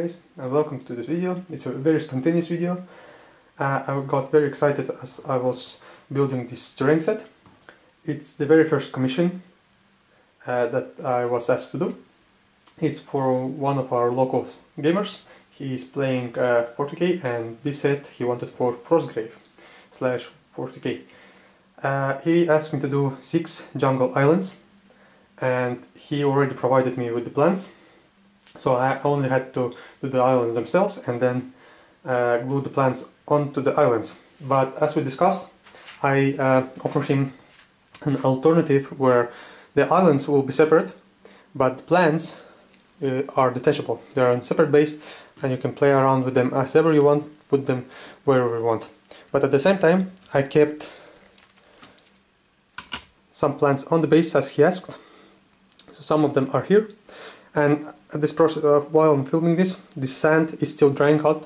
guys and welcome to this video. It's a very spontaneous video. Uh, I got very excited as I was building this terrain set. It's the very first commission uh, that I was asked to do. It's for one of our local gamers. He's playing uh, 40k and this set he wanted for Frostgrave slash 40k. Uh, he asked me to do 6 jungle islands and he already provided me with the plans so I only had to do the islands themselves and then uh, glue the plants onto the islands. But as we discussed, I uh, offered him an alternative where the islands will be separate, but the plants uh, are detachable. They are on separate base and you can play around with them as ever you want, put them wherever you want. But at the same time, I kept some plants on the base as he asked. So some of them are here and this process uh, while I'm filming this the sand is still drying hot.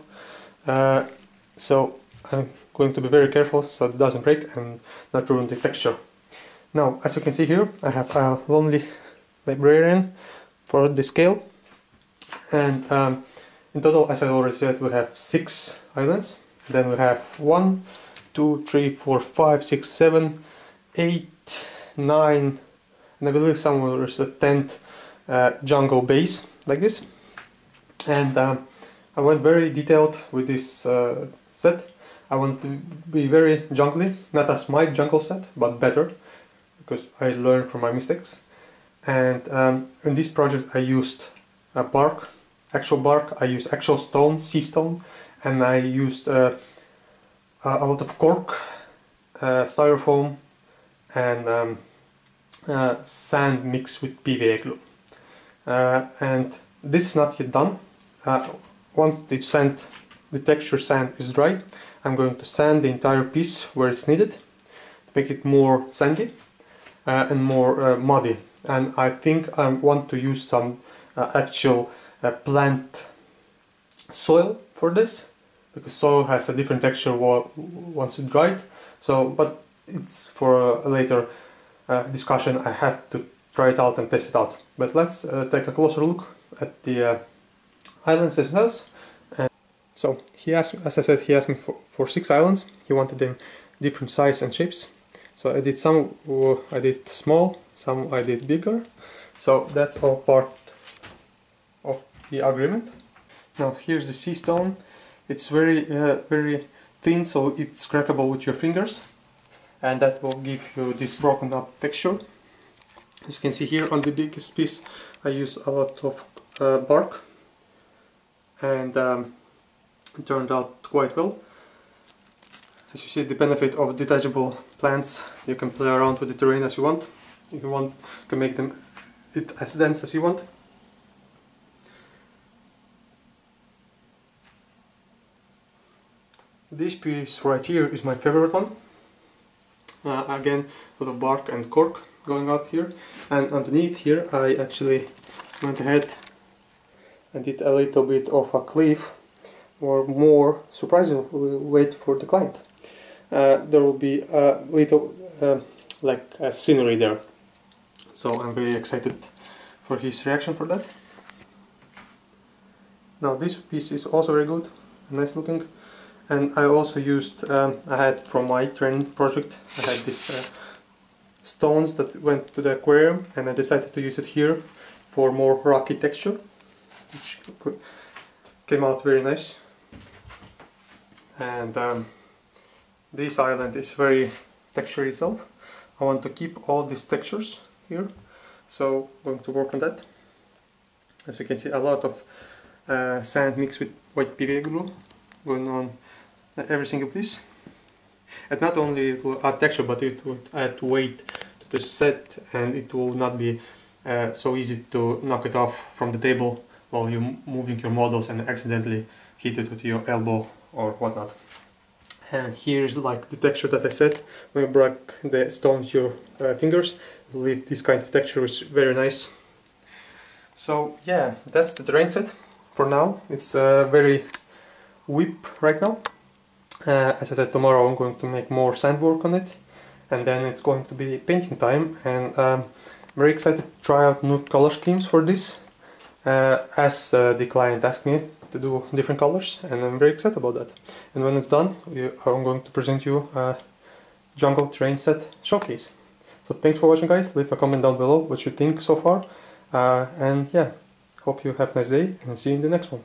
Uh, so I'm going to be very careful so it doesn't break and not ruin the texture. Now as you can see here I have a lonely librarian for the scale. And um, in total as I already said we have six islands. Then we have one two three four five six seven eight nine and I believe somewhere is a tenth uh, jungle base like this. And um, I went very detailed with this uh, set. I wanted to be very jungly not as my jungle set but better because I learned from my mistakes. And um, in this project I used a bark actual bark. I used actual stone sea stone and I used uh, a lot of cork uh, styrofoam and um, uh, sand mixed with PVA glue and this is not yet done. Uh, once the sand, the texture sand is dry, I'm going to sand the entire piece where it's needed to make it more sandy uh, and more uh, muddy. And I think I want to use some uh, actual uh, plant soil for this because soil has a different texture once it's dried. So, but it's for a later discussion. I have to try it out and test it out. But let's uh, take a closer look at the uh, islands themselves. And so he asked, as I said, he asked me for, for six islands. He wanted them different size and shapes. So I did some, uh, I did small, some I did bigger. So that's all part of the agreement. Now here's the sea stone. It's very, uh, very thin, so it's crackable with your fingers. And that will give you this broken up texture. As you can see here on the biggest piece I use a lot of uh, bark and um, it turned out quite well. As you see the benefit of detachable plants, you can play around with the terrain as you want. If you want, you can make them it as dense as you want. This piece right here is my favorite one. Uh, again, a lot of bark and cork going up here. And underneath here I actually went ahead and did a little bit of a cliff or more surprisingly we'll wait for the client. Uh, there will be a little uh, like a scenery there. So I'm very excited for his reaction for that. Now this piece is also very good nice looking. And I also used um, I had from my training project I had this uh, stones that went to the aquarium and I decided to use it here for more rocky texture which came out very nice. And um, this island is very texture itself I want to keep all these textures here so going to work on that. As you can see a lot of uh, sand mixed with white PVA glue going on every single piece. And not only it will add texture but it would add weight to the set and it will not be uh, so easy to knock it off from the table while you're moving your models and accidentally hit it with your elbow or whatnot. And here's like the texture that I said, when you break the stone with your uh, fingers, you leave this kind of texture which is very nice. So yeah, that's the terrain set for now. It's uh, very WIP right now. Uh, as I said, tomorrow I'm going to make more sand work on it and then it's going to be painting time and um, very excited to try out new color schemes for this uh, as uh, the client asked me to do different colors and I'm very excited about that. And when it's done, I'm going to present you a jungle terrain set showcase. So thanks for watching guys, leave a comment down below what you think so far. Uh, and yeah, hope you have a nice day and see you in the next one.